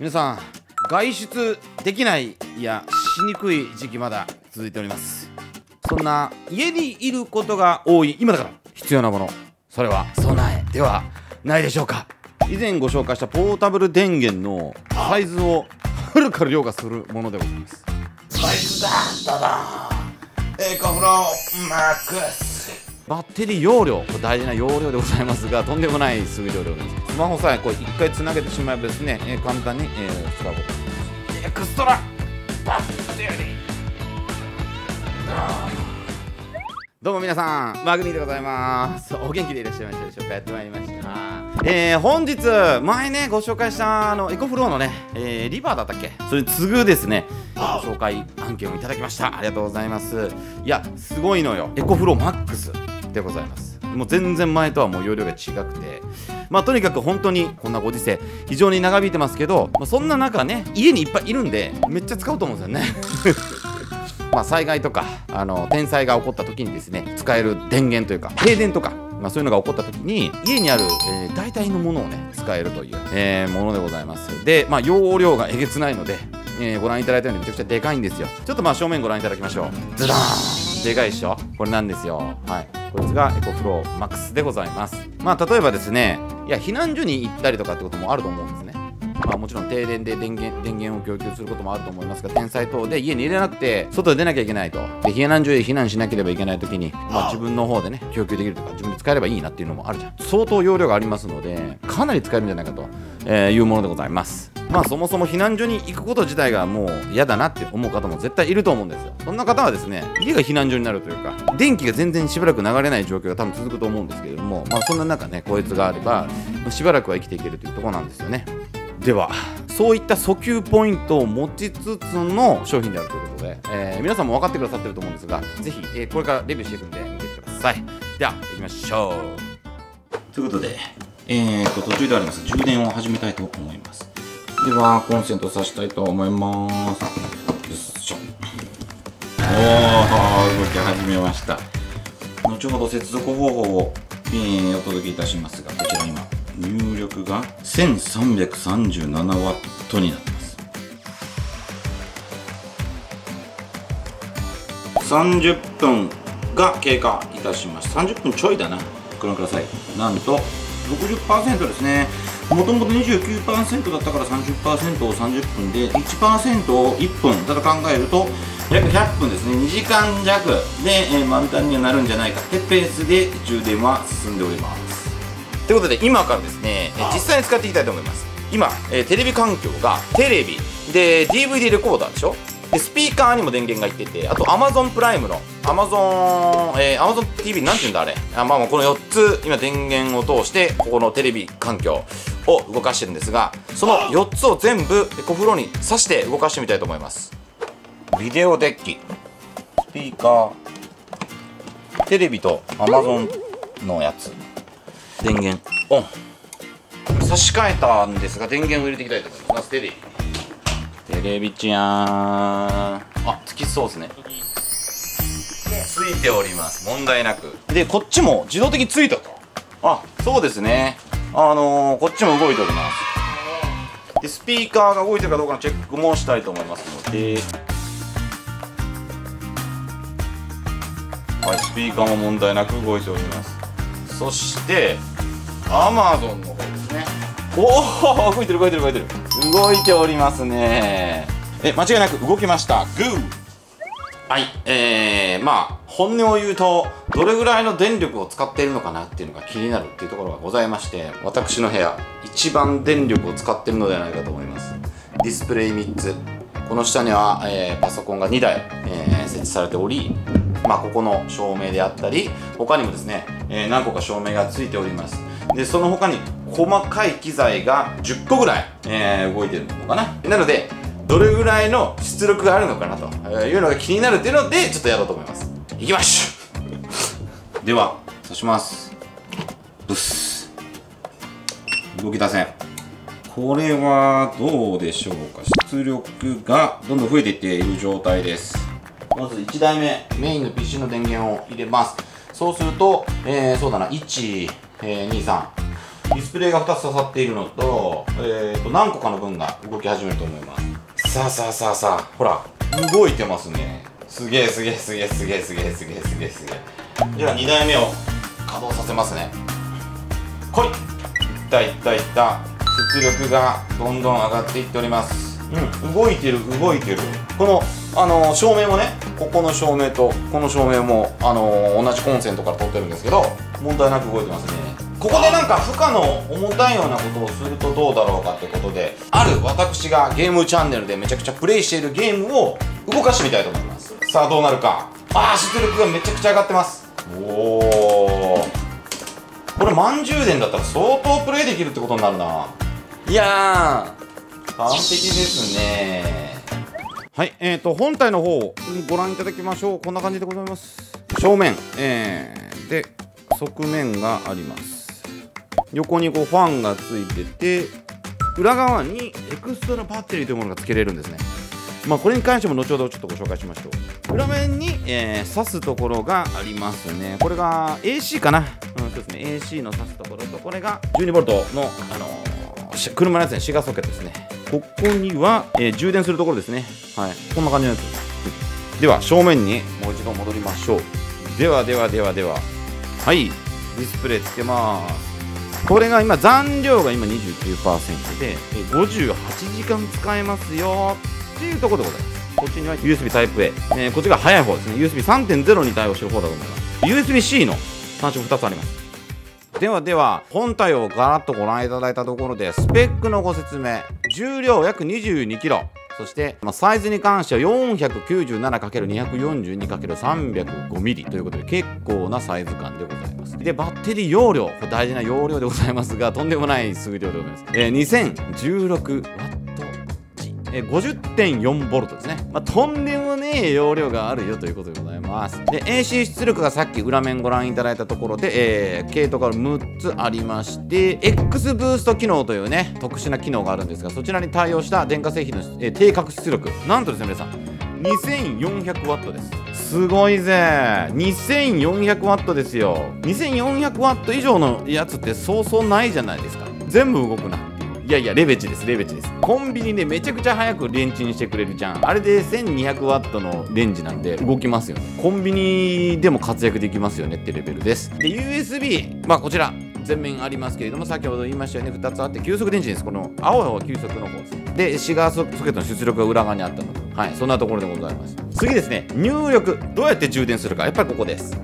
皆さん外出できないいやしにくい時期まだ続いております。そんな家にいることが多い今だから必要なもの。それは備え。ではないでしょうか。以前ご紹介したポータブル電源のサイズをはるかに凌駕するものでございます。サイズだダダン。エコフローマックス。バッテリー容量大事な容量でございますがとんでもない数量でございますスマホさえこれ1回つなげてしまえばですね、えー簡単に、えー使うことができますエクストラバッテリーどうも皆さん、マグニーでございます。お元気でいらっしゃいましたでしょうか？やってまいりました。えー、本日、前ね、ご紹介した、あの、エコフローのね、えー、リバーだったっけ？それに次ぐですね、ご紹介案件をいただきました。ありがとうございます。いや、すごいのよ。エコフローマックスでございます。もう全然前とはもう容量が違くて、まあとにかく本当にこんなご時世、非常に長引いてますけど、まあ、そんな中ね、家にいっぱいいるんで、めっちゃ使うと思うんですよね。まあ、災害とかあの天災が起こった時にですね使える電源というか停電とか、まあ、そういうのが起こった時に家にある、えー大体のものをね使えるという、えーものでございますで、まあ、容量がえげつないので、えーご覧いただいたようにめちゃくちゃでかいんですよちょっとまあ正面ご覧いただきましょうズラーンでかいでしょ？これなんですよ。はい。こいつがエコフローマックスでございます。まあ例えばですねいや避難所に行ったりとかってこともあると思うんですね。まあ、もちろん停電で電源電源を供給することもあると思いますが天災等で家に入れなくて外で出なきゃいけないと。で避難所へ避難しなければいけない時に、まあ、自分の方でね供給できるとか自分で使えればいいなっていうのもあるじゃん。相当容量がありますのでかなり使えるんじゃないかと、えーいうものでございますまあそもそも避難所に行くこと自体がもう嫌だなって思う方も絶対いると思うんですよ。そんな方はですね家が避難所になるというか電気が全然しばらく流れない状況が多分続くと思うんですけれどもまあそんな中ねこいつがあればしばらくは生きていけるというところなんですよね。ではそういった訴求ポイントを持ちつつの商品であるということで、えー皆さんも分かってくださってると思うんですがぜひ、えーこれからレビューしていくんで見ててください。では行きましょう。ということでえー、と途中であります。充電を始めたいと思いますではコンセントさしたいと思います。よいしょ。おー動き始めました。後ほど接続方法を、えーお届けいたしますがこちら今入力が 1337W になってます。30分が経過いたしました30分ちょいだな。ご覧ください。なんと60%ですね。もともと29%だったから30%を30分で1%を1分だと考えると約100分ですね。2時間弱で、えー満タンにはなるんじゃないか。ってペースで充電は進んでおります。ということで今からですねえー実際に使っていきたいと思います。今、えーテレビ環境がテレビで DVD レコーダーでしょ？でスピーカーにも電源がいっててあと Amazon プライムの Amazon、えー、AmazonTV なんて言うんだあれ。あまあまあこの4つ今電源を通してここのテレビ環境を動かしてるんですがその4つを全部エコフローに挿して動かしてみたいと思います。ビデオデッキ。スピーカー。テレビと Amazon のやつ。電源オン。差し替えたんですが電源を入れていきたいと思います。まずテレビ。テレビちゃんあつきそうですね。ついております。問題なく。でこっちも自動的についたと。あそうですね。あのー、こっちも動いております。でスピーカーが動いてるかどうかのチェックもしたいと思いますので。はいスピーカーも問題なく動いております。そして Amazon の方ですね。おお動いてる動いてる動いてる動いておりますね。え間違いなく動きました。グー。はい。えー、まあ本音を言うとどれぐらいの電力を使っているのかなっていうのが気になるっていうところがございまして私の部屋一番電力を使ってるのではないかと思います。ディスプレイ3つこの下には、えーパソコンが2台、えー設置されておりまあ、ここの照明であったり他にもですね、えー何個か照明がついております。でその他に細かい機材が10個ぐらい、えー動いてるのかな。なのでどれぐらいの出力があるのかなというのが気になるっていうのでちょっとやろうと思います。いきましょう。では刺します。ブス。動き出せん。これはどうでしょうか。出力がどんどん増えていっている状態です。まず1台目メインの PC の電源を入れます。そうすると、えーそうだな123ディスプレイが2つ刺さっているのと,、えー、と何個かの分が動き始めると思います。さあさあさあさあ。ほら動いてますね。すげえすげえすげえすげえすげえすげえすげえすげえ。では2台目を稼働させますね。来い。いったいったいった出力がどんどん上がっていっております。うん動いてる動いてる。このあの照明もねここの照明とこの照明もあの同じコンセントから撮ってるんですけど問題なく動いてますねここでなんか負荷の重たいようなことをするとどうだろうかってことである私がゲームチャンネルでめちゃくちゃプレイしているゲームを動かしてみたいと思います。さあどうなるか。ああ出力がめちゃくちゃ上がってます。おおこれ満充電だったら相当プレイできるってことになるな。いやー。完璧ですね。はいえーと本体の方をご覧いただきましょう。こんな感じでございます。正面えー、で側面があります横にこうファンがついてて裏側にエクストラバッテリーというものが付けれるんですね。まあこれに関しても後ほどちょっとご紹介しましょう。裏面に、えー、刺すところがありますね。これが AC かな、うん、そうですね。AC の刺すところとこれが 12V の、あのー、車のやつね。シガーソケットですね。ここには、えー、充電するところですね。はい。こんな感じのやつ。では正面にもう一度戻りましょう。ではではではでは。はい。ディスプレイつけます。これが今残量が今29%で58時間使えますよ。っていうところでございます。こっちには USB Type-A、えー、こっちが早い方ですね。USB3.0 に対応してる方だと思います。USB-C の端子2つあります。ではでは本体をガラッとご覧いただいたところでスペックのご説明。重量約 22kg そして、まあ、サイズに関しては 497×242×305mm ということで結構なサイズ感でございます。でバッテリー容量大事な容量でございますがとんでもない数量でございます、えー、2016W え 50.4V ですね、まあ、とんでもねえ容量があるよということでございます。で AC 出力がさっき裏面ご覧いただいたところで、えー、系統が6つありまして X ブースト機能というね特殊な機能があるんですがそちらに対応した電化製品の、えー、低確出力。なんとですね皆さん 2400W です。すごいぜ。2400W ですよ。2400W 以上のやつってそうそうないじゃないですか。全部動くな。いやいやレベチですレベチです。コンビニでめちゃくちゃ早くレンチンしてくれるじゃん。あれで 1200W のレンジなんで動きますよね。コンビニでも活躍できますよねってレベルです。で USB まあこちら。全面ありますけれども先ほど言いましたよね。2つあって急速電池です。この青い方は急速の方です。でシガーソケットの出力が裏側にあったの。とはいそんなところでございます。次ですね。入力。どうやって充電するか。やっぱりここです。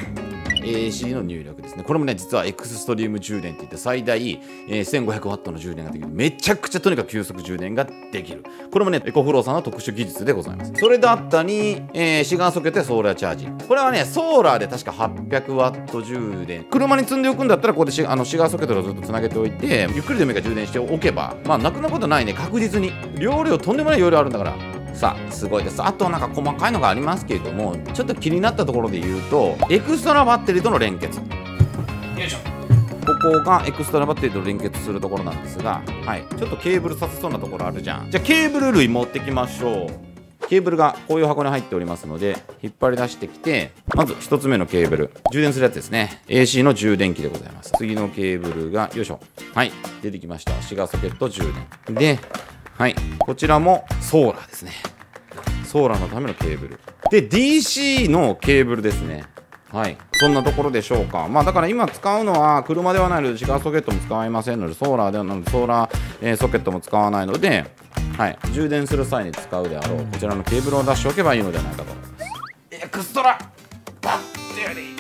AC の入力ですね。これもね、実はエクストリーム充電って言って最大、1500W の充電ができる。めちゃくちゃとにかく急速充電ができる。これもね、エコフローさんの特殊技術でございます。それだったり、えー、シガーソケットでソーラーチャージ。これはね、ソーラーで確か 800W 充電。車に積んでおくんだったら、ここでシあのシガーソケットをずっとつなげておいて、ゆっくりでもいいから充電しておけば、まあ、なくなることないね、確実に。容量とんでもない容量あるんだから。さあすごいです。あとなんか細かいのがありますけれどもちょっと気になったところで言うとエクストラバッテリーとの連結。よいしょ。ここがエクストラバッテリーと連結するところなんですが、はい、ちょっとケーブルさせそうなところあるじゃん。じゃあケーブル類持ってきましょう。ケーブルがこういう箱に入っておりますので引っ張り出してきてまず1つ目のケーブル。充電するやつですね。AC の充電器でございます。次のケーブルがよいしょ。はい。出てきました。シガーソケット充電。ではい。こちらもソーラーですね。ソーラーのためのケーブル。で DC のケーブルですね。はい。そんなところでしょうか。まあだから今使うのは車ではないのでシガーソケットも使いませんのでソーラーではなのでソーラー、えー、ソケットも使わないのではい。充電する際に使うであろうこちらのケーブルを出しておけばいいのではないかと思います。エクストラ!バッテリー!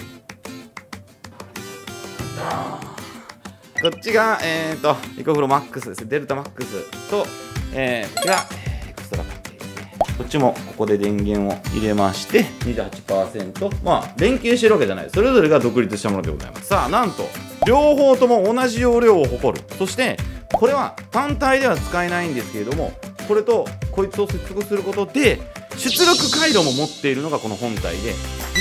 こっちが、えっ、ー、と、イコフロマックスです。デルタマックスと、えー、こちら、エクストラバッテリーですね。こっちもここで電源を入れまして、28%。まあ、連携してるわけじゃない。それぞれが独立したものでございます。さあ、なんと、両方とも同じ容量を誇る。そして、これは単体では使えないんですけれども、これとこいつを接続することで、出力回路も持っているのがこの本体で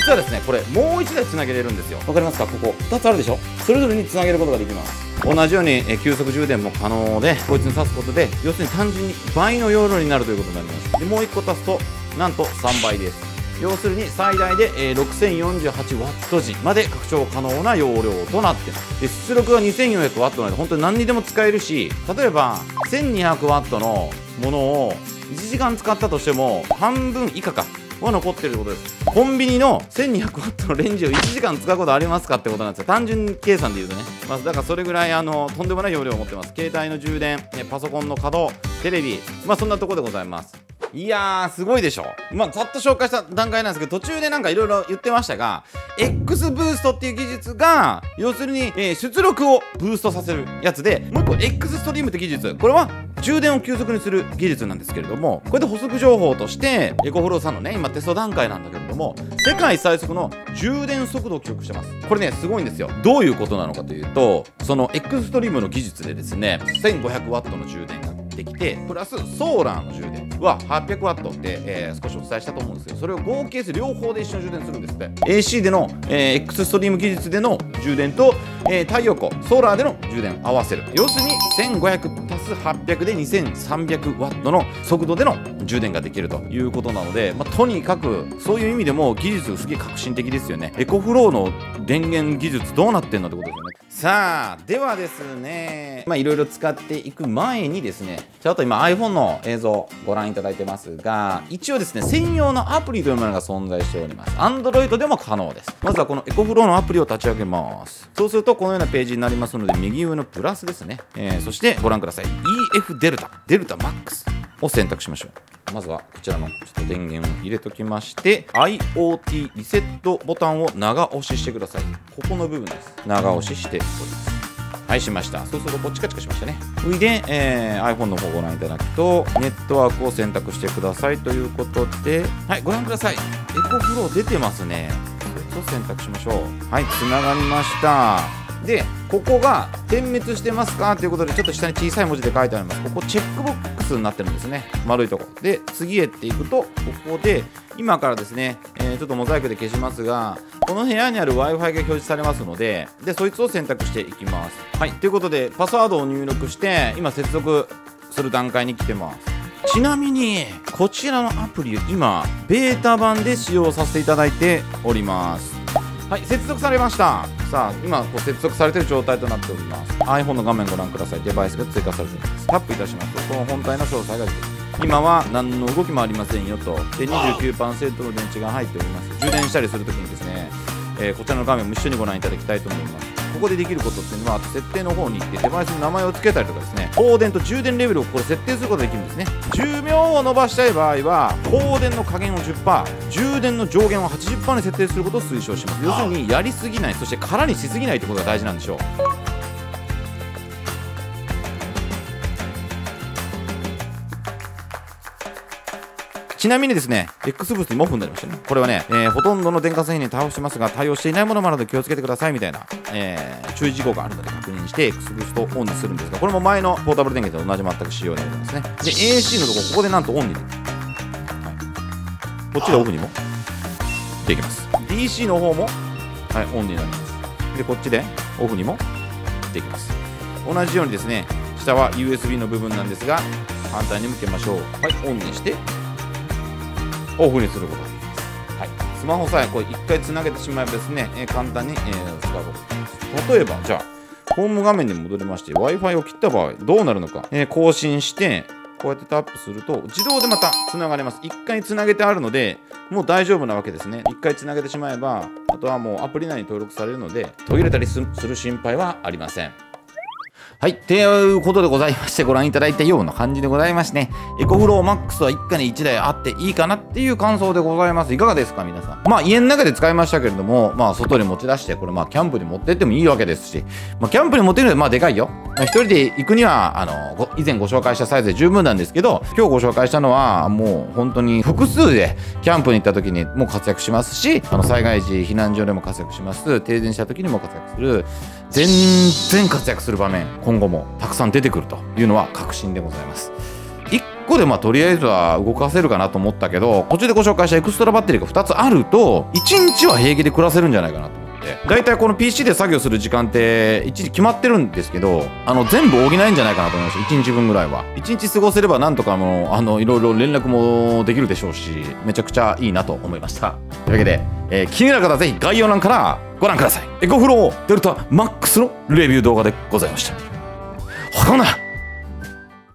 実はですねこれもう1台つなげれるんですよ。わかりますか？ここ。2つあるでしょ？それぞれにつなげることができます。同じように急速充電も可能でこいつに挿すことで要するに単純に倍の容量になるということになります。でもう1個足すとなんと3倍です。要するに最大で、6048W 時まで拡張可能な容量となってます。で出力が 2400W なので本当に何にでも使えるし例えば 1200W のものを1時間使ったとしても半分以下か。は残ってるってことです。コンビニの 1200W のレンジを1時間使うことありますかってことなんですよ。単純計算で言うとね、まあ、だからそれぐらいあのとんでもない容量を持ってます。携帯の充電パソコンの稼働テレビまあそんなところでございます。いやーすごいでしょ。まあざっと紹介した段階なんですけど途中でなんかいろいろ言ってましたが X ブーストっていう技術が要するに、えー出力をブーストさせるやつでもう一個 X ストリームって技術。これは充電を急速にする技術なんですけれどもこれで補足情報としてエコフローさんのね今テスト段階なんだけれども世界最速の充電速度を記録してます。これねすごいんですよ。どういうことなのかというとその X ストリームの技術でですね 1500W の充電ができてプラスソーラーの充電は 800W って、えー少しお伝えしたと思うんですけどそれを合計する両方で一緒に充電するんですって。AC での、えー X ストリーム技術での充電と、えー太陽光ソーラーでの充電合わせる。要するに1500足す800で 2300W の速度での充電ができるということなので、まあ、とにかくそういう意味でも技術すげえ革新的ですよね。エコフローの電源技術どうなってんのってことですよね。さあではですねまあいろいろ使っていく前にですねちょっと今 iPhone の映像ご覧いただいてますが一応ですね専用のアプリというものが存在しております。Android でも可能です。まずはこのエコフローのアプリを立ち上げます。そうするとこのようなページになりますので右上のプラスですね、えーそしてご覧ください。EF デルタデルタマックスを選択しましょう。まずはこちらのちょっと電源を入れときまして IoT リセットボタンを長押ししてください。ここの部分です。長押ししております。はいしました。そうするとこうチカチカしましたね。それで、えー iPhone の方をご覧いただくとネットワークを選択してくださいということではいご覧ください。エコフロー出てますね。それと選択しましょう。はいつながりました。でここが点滅してますか？ということでちょっと下に小さい文字で書いてあります。ここチェックボックスになってるんですね。丸いとこ。で次へっていくとここで今からですね、えーちょっとモザイクで消しますがこの部屋にある w i f i が表示されますのででそいつを選択していきます。はい。ということでパスワードを入力して今接続する段階に来てます。ちなみにこちらのアプリ今ベータ版で使用させていただいております。はい接続されました。さあ今こう接続されている状態となっております。iPhone の画面ご覧ください。デバイスが追加されています。タップいたしますとこの本体の詳細が出てきます。今は何の動きもありませんよと。で29%の電池が入っております。充電したりするときにですね、えーこちらの画面も一緒にご覧いただきたいと思います。ここでできることっていうのは設定の方に行ってデバイスに名前を付けたりとかですね放電と充電レベルをこれ設定することができるんですね。寿命を伸ばしたい場合は放電の加減を10%充電の上限を80%に設定することを推奨します。要するにやりすぎないそして空にしすぎないってことが大事なんでしょう。ちなみにですね、X ブースにもオフになりましたね。これはね、えーほとんどの電化製品に対応してますが、対応していないものもあるので気をつけてくださいみたいな、えー注意事項があるので確認して X ブーストをオンにするんですが、これも前のポータブル電源と同じ全く仕様になりますね。で、AC のところ、ここでなんとオンにできる。はい、こっちでオフにもできます。DC の方も、はい、オンになります。で、こっちでオフにもできます。同じようにですね、下は USB の部分なんですが、反対に向けましょう。はい、オンにして、オフにすることできます。はい、スマホさえこう1回つなげてしまえばですね、えー簡単に、えー使うことができます。例えば、じゃあ、ホーム画面に戻りまして Wi-Fi を切った場合どうなるのか、えー更新してこうやってタップすると自動でまたつながれます1回つなげてあるのでもう大丈夫なわけですね1回つなげてしまえばあとはもうアプリ内に登録されるので途切れたりする心配はありませんはい。ということでございまして、ご覧いただいたような感じでございましてね、エコフローマックスは一家に1台あっていいかなっていう感想でございます。いかがですか、皆さん。まあ、家の中で使いましたけれども、まあ、外に持ち出して、これ、まあ、キャンプに持ってってもいいわけですし、まあ、キャンプに持ってるので、まあ、でかいよ。まあ一人で行くには、あの、以前ご紹介したサイズで十分なんですけど、今日ご紹介したのは、もう本当に複数でキャンプに行った時にも活躍しますし、あの、災害時、避難所でも活躍します。停電した時にも活躍する。全然活躍する場面、今後もたくさん出てくるというのは確信でございます。1個でまあとりあえずは動かせるかなと思ったけど途中でご紹介したエクストラバッテリーが2つあると1日は平気で暮らせるんじゃないかなと大体この PC で作業する時間って1日決まってるんですけどあの全部補えんじゃないかなと思いました1日分ぐらいは。1日過ごせればなんとかもあのいろいろ連絡もできるでしょうしめちゃくちゃいいなと思いました。というわけで、えー気になる方はぜひ概要欄からご覧ください。エコフローデルタマックスのレビュー動画でございました。ほな